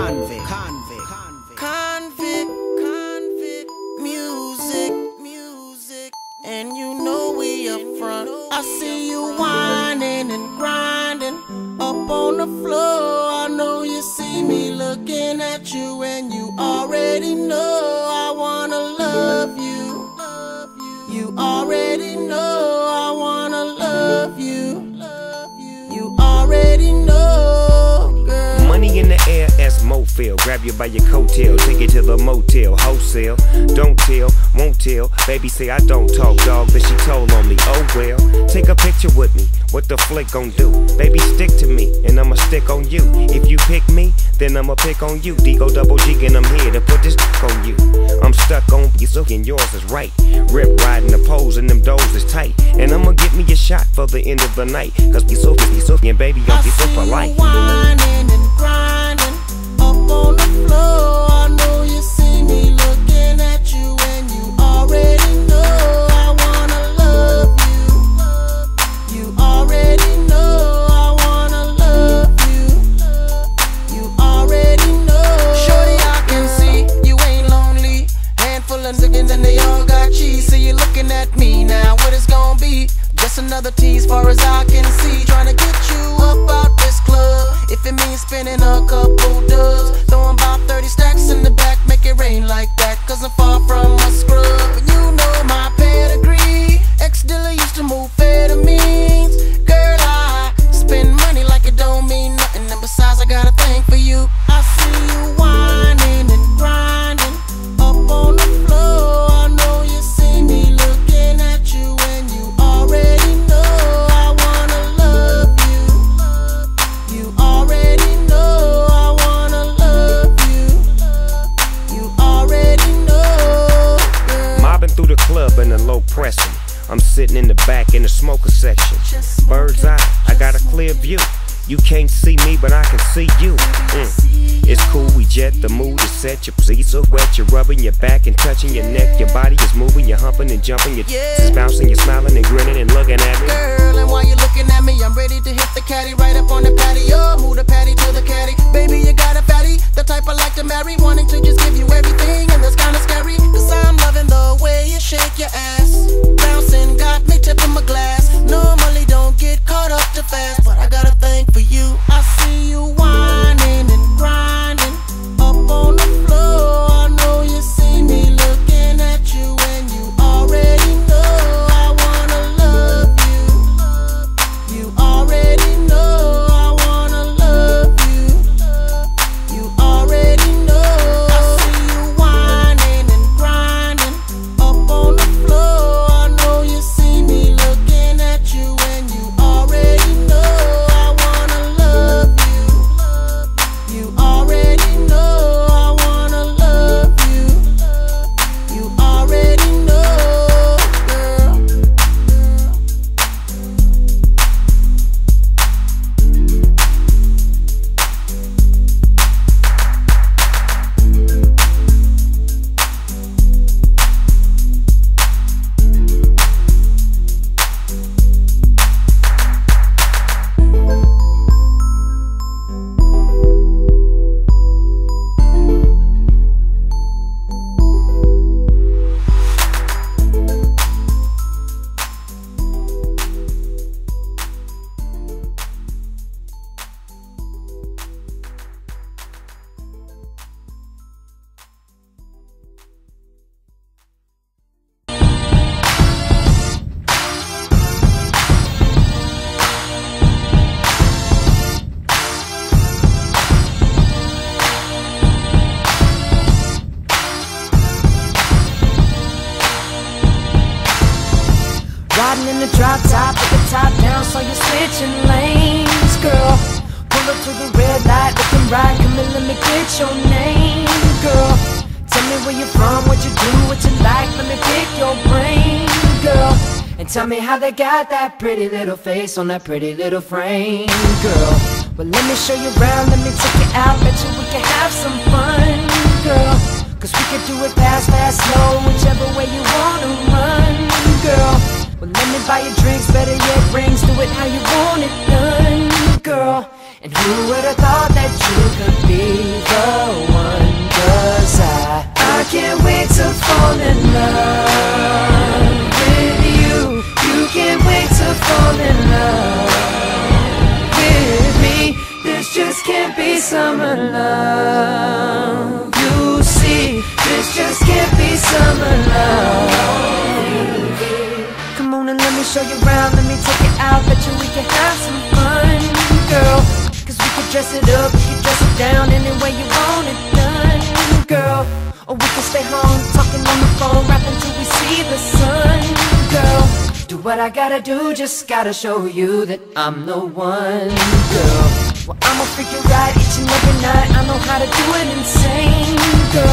convict, convict, convict, convict, music, music, and you know we up front. I see you whining and grinding up on the floor. I know you see me looking at you, and you already know Mofil. Grab you by your coattail, take it to the motel, wholesale. Don't tell, won't tell. Baby say I don't talk, dog, but she told on me. Oh well, take a picture with me. What the flick gon' do? Baby, stick to me, and I'ma stick on you. If you pick me, then I'ma pick on you. Digo double G, and I'm here to put this on you. I'm stuck on you, so and yours is right. Rip riding the poles, and them doors is tight. And I'ma get me a shot for the end of the night. Cause you so, you so, and baby, I I'll be so polite. you whining and grinding another tease, far as I can see. Through the in the low pressing. I'm sitting in the back in the smoker section. Bird's eye, I got a clear view. You can't see me, but I can see you. Mm. It's cool, we jet, the mood is set. Your pussy so wet, you're rubbing your back and touching your neck. Your body is moving, you're humping and jumping. Your Yeah. is bouncing, you're smiling and grinning and looking at me. girl, and while you're looking at me, I'm ready to hit the caddy right up on the patio. Move the patty to the caddy. Baby, you got a fatty, the type I like to marry. Wanting to just give you everything, and that's kinda scary. Cause I'm shake your ass. Bouncing got me tipping my glass. Riding in the drop top with the top down, so you're switching lanes, girl. Pull up to the red light, looking right, come and let me get your name, girl. Tell me where you're from, what you do, what you like, let me pick your brain, girl. And tell me how they got that pretty little face on that pretty little frame, girl. Well, let me show you around, let me take you out, bet you we can have some fun, girl. Cause we could do it fast, fast, slow, whichever way you wanna run, girl. Well, let me buy you drinks, better yet rings, do it how you want it done, girl. And who would have thought that you could be the one? Cause I, I can't wait to fall in love with you. You can't wait to fall in love with me. This just can't be summer love. You see, this just can't be summer love. And let me show you around, let me take it out, bet you we can have some fun, girl. Cause we could dress it up, we could dress it down any way you want it done, girl. Or we can stay home, talking on the phone, rapping till we see the sun, girl. Do what I gotta do, just gotta show you that I'm the one, girl. Well, I'ma freak you right each and every night, I know how to do it insane, girl.